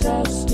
just